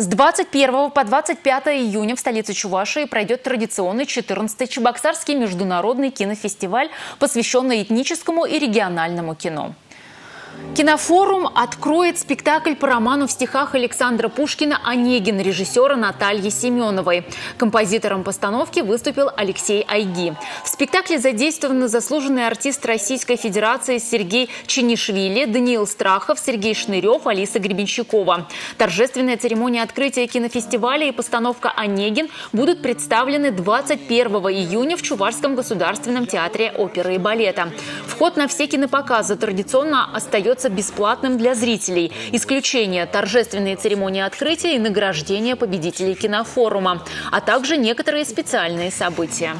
С 21 по 25 июня в столице Чувашии пройдет традиционный 14-й Чебоксарский международный кинофестиваль, посвященный этническому и региональному кино. Кинофорум откроет спектакль по роману в стихах Александра Пушкина «Онегин» режиссера Натальи Семеновой. Композитором постановки выступил Алексей Айги. В спектакле задействованы заслуженный артист Российской Федерации Сергей Чинишвили, Даниил Страхов, Сергей Шнырев, Алиса Гребенщикова. Торжественная церемония открытия кинофестиваля и постановка «Онегин» будут представлены 21 июня в Чувашском государственном театре оперы и балета. Вход на все кинопоказы традиционно остается бесплатным для зрителей. Исключение – торжественные церемонии открытия и награждения победителей кинофорума, а также некоторые специальные события.